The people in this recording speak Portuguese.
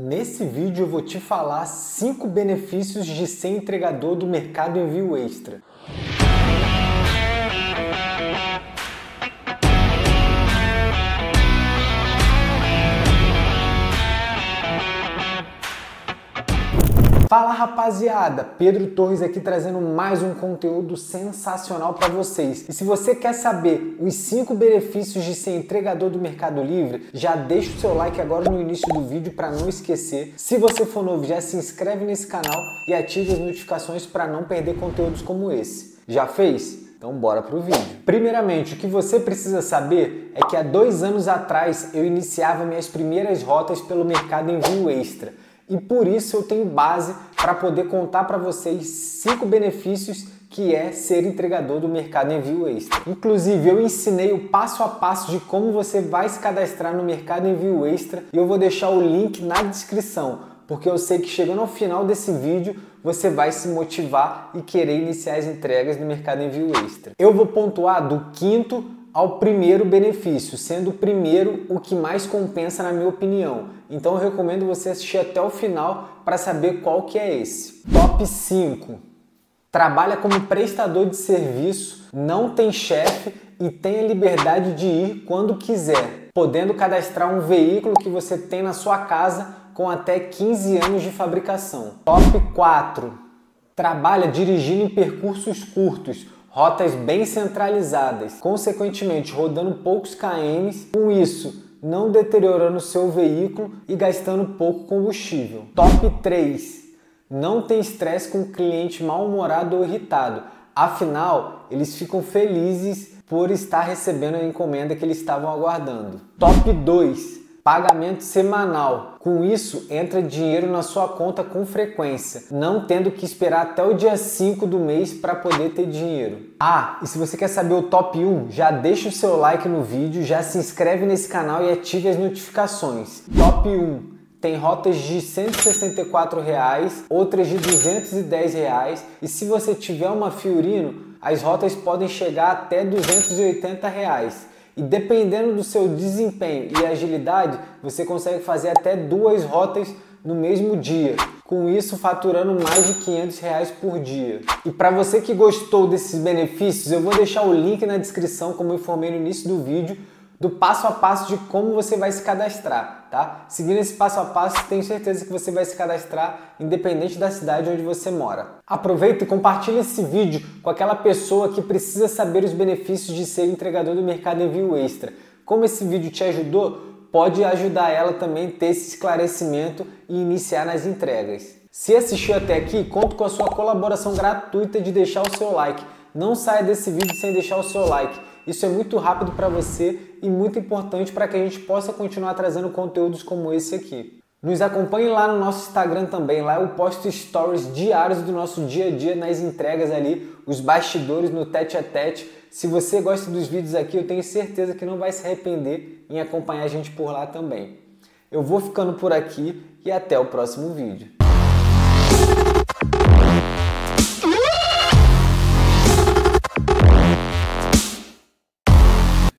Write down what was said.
Nesse vídeo eu vou te falar 5 benefícios de ser entregador do Mercado Envio Extra. Fala rapaziada, Pedro Torres aqui trazendo mais um conteúdo sensacional para vocês. E se você quer saber os 5 benefícios de ser entregador do Mercado Livre, já deixa o seu like agora no início do vídeo para não esquecer. Se você for novo, já se inscreve nesse canal e ative as notificações para não perder conteúdos como esse. Já fez? Então bora pro vídeo. Primeiramente, o que você precisa saber é que há dois anos atrás eu iniciava minhas primeiras rotas pelo mercado envio extra e por isso eu tenho base para poder contar para vocês cinco benefícios que é ser entregador do mercado envio extra. Inclusive, eu ensinei o passo a passo de como você vai se cadastrar no mercado envio extra e eu vou deixar o link na descrição, porque eu sei que chegando ao final desse vídeo você vai se motivar e querer iniciar as entregas no mercado envio extra. Eu vou pontuar do quinto ao primeiro benefício, sendo o primeiro o que mais compensa na minha opinião. Então eu recomendo você assistir até o final para saber qual que é esse. Top 5. Trabalha como prestador de serviço, não tem chefe e tem a liberdade de ir quando quiser, podendo cadastrar um veículo que você tem na sua casa com até 15 anos de fabricação. Top 4. Trabalha dirigindo em percursos curtos, rotas bem centralizadas, consequentemente rodando poucos km, com isso não deteriorando seu veículo e gastando pouco combustível. Top 3. Não tem estresse com cliente mal-humorado ou irritado. Afinal, eles ficam felizes por estar recebendo a encomenda que eles estavam aguardando. Top 2 pagamento semanal. Com isso, entra dinheiro na sua conta com frequência, não tendo que esperar até o dia 5 do mês para poder ter dinheiro. Ah, e se você quer saber o top 1, já deixa o seu like no vídeo, já se inscreve nesse canal e ative as notificações. Top 1 tem rotas de 164 reais, outras de 210 reais, e se você tiver uma Fiorino, as rotas podem chegar até 280 reais. E dependendo do seu desempenho e agilidade, você consegue fazer até duas rotas no mesmo dia. Com isso, faturando mais de 500 reais por dia. E para você que gostou desses benefícios, eu vou deixar o link na descrição, como eu informei no início do vídeo, do passo a passo de como você vai se cadastrar, tá? Seguindo esse passo a passo, tenho certeza que você vai se cadastrar independente da cidade onde você mora. Aproveita e compartilhe esse vídeo com aquela pessoa que precisa saber os benefícios de ser entregador do mercado envio extra. Como esse vídeo te ajudou, pode ajudar ela também a ter esse esclarecimento e iniciar nas entregas. Se assistiu até aqui, conto com a sua colaboração gratuita de deixar o seu like. Não saia desse vídeo sem deixar o seu like. Isso é muito rápido para você e muito importante para que a gente possa continuar trazendo conteúdos como esse aqui. Nos acompanhe lá no nosso Instagram também, lá eu posto stories diários do nosso dia a dia nas entregas ali, os bastidores no tete a tete. Se você gosta dos vídeos aqui, eu tenho certeza que não vai se arrepender em acompanhar a gente por lá também. Eu vou ficando por aqui e até o próximo vídeo.